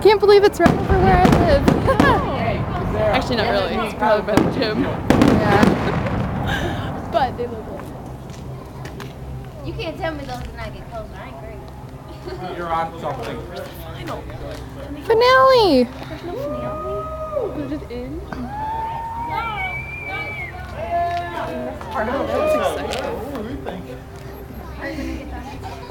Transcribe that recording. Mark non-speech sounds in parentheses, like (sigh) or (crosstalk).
I can't believe it's right over where I live. (laughs) Actually, not really. It's probably by the gym. Yeah. but they live close. You can't tell me those did not get closer. I ain't great. (laughs) You're on something. Finale. Put it in. That was exciting. Are you gonna get